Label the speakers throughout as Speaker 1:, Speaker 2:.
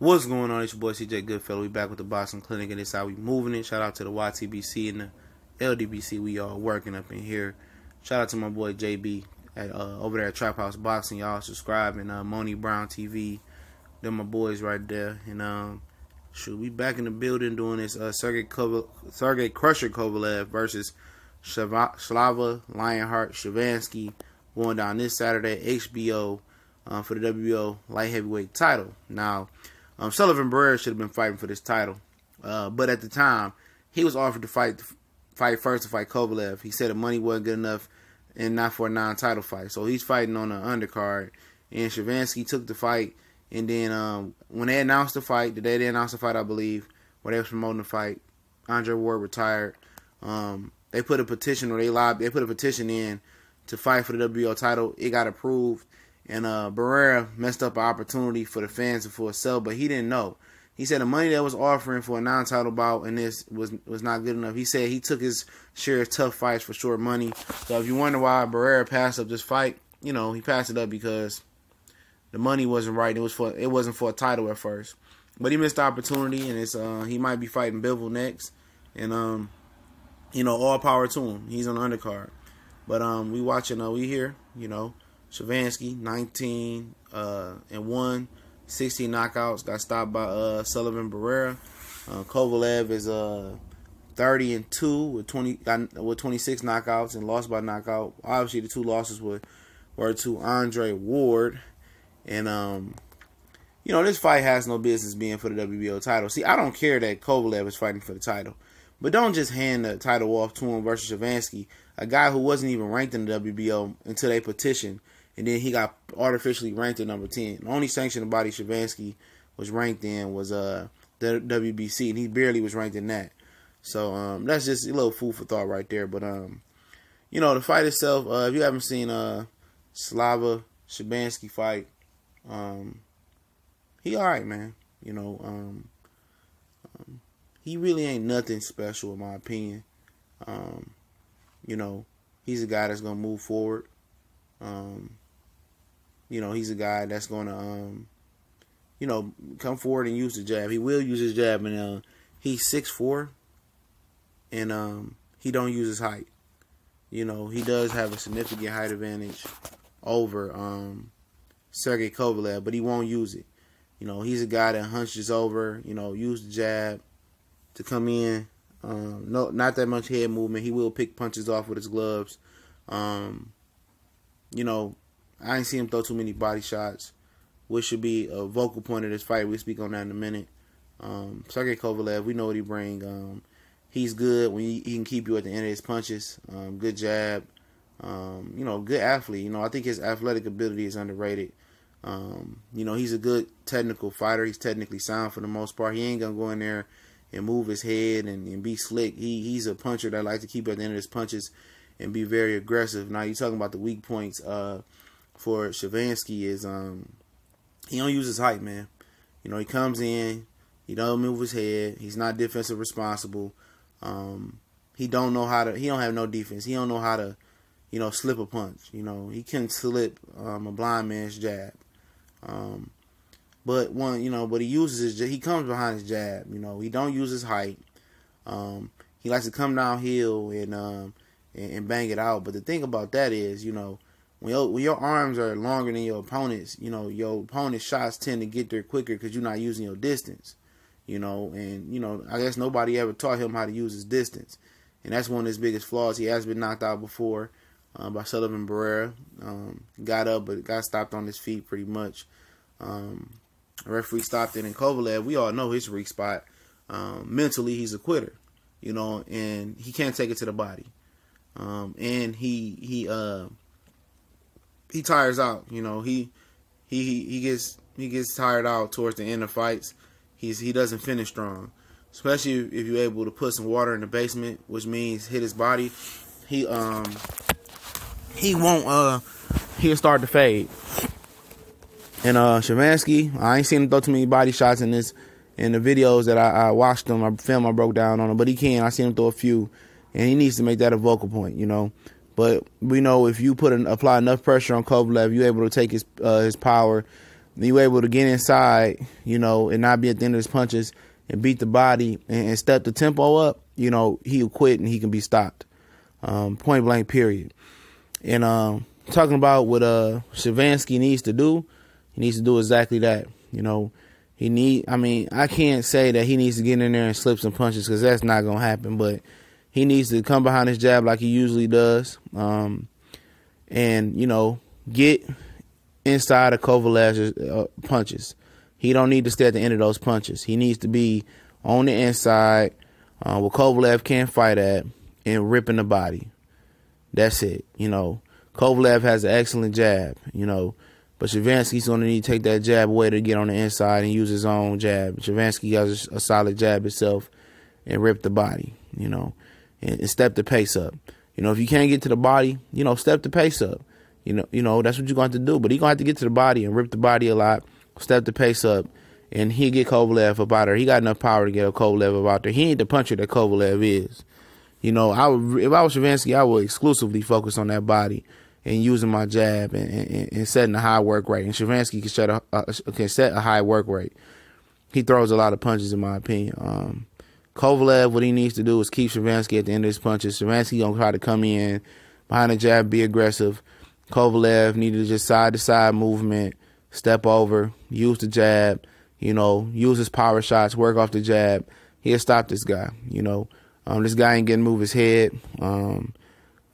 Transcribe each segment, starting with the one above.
Speaker 1: What's going on? It's your boy CJ Goodfellow. We back with the Boston Clinic, and it's how we moving it. Shout out to the YTBC and the LDBC. We all working up in here. Shout out to my boy JB at, uh, over there at Trap House Boxing. Y'all subscribe and uh, Moni Brown TV. They're my boys right there. And um, shoot, we back in the building doing this uh, Sergey, Sergey Crusher Kovalev versus Slava Lionheart Shabranskyy going down this Saturday HBO uh, for the WBO light heavyweight title. Now um, Sullivan Barrera should have been fighting for this title, uh, but at the time he was offered to fight fight first to fight Kovalev. He said the money wasn't good enough and not for a non-title fight, so he's fighting on the undercard. And Shabranskyy took the fight, and then um, when they announced the fight, the day they announced the fight, I believe, where they was promoting the fight, Andre Ward retired. Um, they put a petition, or they lobbied, they put a petition in to fight for the WBO title. It got approved and uh, Barrera messed up an opportunity for the fans and for himself, but he didn't know. He said the money that was offering for a non-title bout and this was was not good enough. He said he took his share of tough fights for short money. So if you wonder why Barrera passed up this fight, you know he passed it up because the money wasn't right. It was for it wasn't for a title at first, but he missed the opportunity, and it's uh, he might be fighting Bivol next, and um, you know all power to him. He's on the undercard, but um, we watching uh, we here, you know. Shabranskyy, 19 uh, and 1, 16 knockouts. Got stopped by uh, Sullivan Barrera. Uh, Kovalev is uh, 30 and 2 with 20 with 26 knockouts and lost by knockout. Obviously, the two losses were were to Andre Ward, and um, you know this fight has no business being for the WBO title. See, I don't care that Kovalev is fighting for the title, but don't just hand the title off to him versus Shabranskyy, a guy who wasn't even ranked in the WBO until they petitioned and then he got artificially ranked at number ten. The only sanctioned body Shabranskyy was ranked in was uh the WBC, and he barely was ranked in that. So um, that's just a little food for thought right there. But um, you know, the fight itself, uh, if you haven't seen uh Slava Shabranskyy fight, um, he all right, man. You know, um, um, he really ain't nothing special in my opinion. Um, you know, he's a guy that's gonna move forward. Um, you know, he's a guy that's going to, um, you know, come forward and use the jab. He will use his jab, and uh, he's six four, and um, he don't use his height. You know, he does have a significant height advantage over um, Sergey Kovalev, but he won't use it. You know, he's a guy that hunches over. You know, use the jab to come in. Um, no, not that much head movement. He will pick punches off with his gloves. Um, you know, I ain't seen him throw too many body shots, which should be a vocal point of this fight. We'll speak on that in a minute. Um, Sergey Kovalev, we know what he bring. Um, he's good when he, he, can keep you at the end of his punches. Um, good jab. Um, you know, good athlete. You know, I think his athletic ability is underrated. Um, you know, he's a good technical fighter. He's technically sound for the most part. He ain't gonna go in there and move his head and, and be slick. He he's a puncher that likes to keep at the end of his punches and be very aggressive. Now you're talking about the weak points. Uh, for Shabranskyy is um he don't use his height, man. You know, he comes in, he don't move his head, he's not defensive responsible. Um he don't know how to he don't have no defense. He don't know how to, you know, slip a punch. You know, he can slip um, a blind man's jab. Um but one, you know, but he uses his he comes behind his jab, you know. He don't use his height. Um he likes to come downhill and um and, and bang it out. But the thing about that is, you know, when your, when your arms are longer than your opponent's, you know, your opponent's shots tend to get there quicker because you're not using your distance, you know, and, you know, I guess nobody ever taught him how to use his distance. And that's one of his biggest flaws. He has been knocked out before uh, by Sullivan Barrera. Um, got up, but got stopped on his feet pretty much. Um, referee stopped it. And Kovalev, we all know his weak spot. Um, mentally, he's a quitter, you know, and he can't take it to the body. Um, and he, he, uh, he tires out. You know, he he he gets he gets tired out towards the end of fights. He's he doesn't finish strong, especially if you're able to put some water in the basement, which means hit his body. He um he won't uh he'll start to fade. And uh Shabranskyy, I ain't seen him throw too many body shots in this in the videos that I, I watched him. I film I broke down on him, but he can. I seen him throw a few, and he needs to make that a vocal point. You know, but we know if you put an, apply enough pressure on Kovalev, you're able to take his uh, his power, You're able to get inside, you know, and not be at the end of his punches and beat the body and, and step the tempo up, you know, he'll quit and he can be stopped. Um, point blank, period. And um, talking about what uh Shabranskyy needs to do, he needs to do exactly that. You know, he need. I mean, I can't say that he needs to get in there and slip some punches because that's not gonna happen. But he needs to come behind his jab like he usually does, um, and you know, get inside of Kovalev's uh, punches. He don't need to stay at the end of those punches. He needs to be on the inside uh, where Kovalev can't fight at and ripping the body. That's it. You know, Kovalev has an excellent jab. You know, but Shabranskyy's going to need to take that jab away to get on the inside and use his own jab. Shabranskyy has a, a solid jab itself and rip the body. You know, and, and step the pace up. You know, if you can't get to the body, you know, step the pace up. You know, you know that's what you're going to have to do. But he's going to have to get to the body and rip the body a lot, step the pace up, and he'll get Kovalev up out there. He got enough power to get a Kovalev up out there. He ain't the puncher that Kovalev is. You know, I would if I was Shabranskyy, I would exclusively focus on that body and using my jab and, and, and setting a high work rate. And Shabranskyy can set a uh, can set a high work rate. He throws a lot of punches, in my opinion. Um, Kovalev, what he needs to do is keep Shabranskyy at the end of his punches. Shabranskyy gonna try to come in behind the jab, be aggressive. Kovalev needed to just side to side movement, step over, use the jab, you know, use his power shots, work off the jab. He'll stop this guy, you know. Um, this guy ain't getting move his head. Um,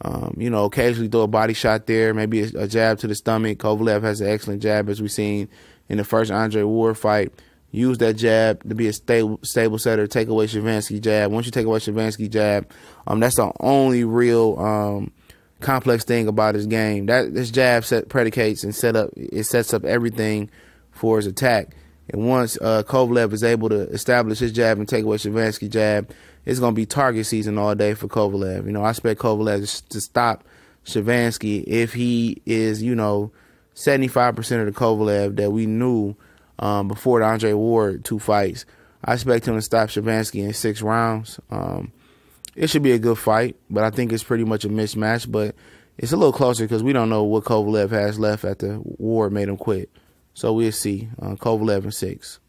Speaker 1: um, you know, occasionally throw a body shot there, maybe a, a, jab to the stomach. Kovalev has an excellent jab, as we've seen in the first Andre Ward fight. Use that jab to be a stable, stable setter. Take away Shabranskyy jab. Once you take away Shabranskyy jab, um, that's the only real um, complex thing about his game. That this jab set predicates and set up. It sets up everything for his attack. And once uh, Kovalev is able to establish his jab and take away Shabranskyy jab, it's going to be target season all day for Kovalev. You know, I expect Kovalev to stop Shabranskyy if he is, you know, 75% of the Kovalev that we knew um, before the Andre Ward two fights. I expect him to stop Shabranskyy in six rounds. Um, it should be a good fight, but I think it's pretty much a mismatch. But it's a little closer because we don't know what Kovalev has left after Ward made him quit. So we'll see. Uh, Kovalev in six.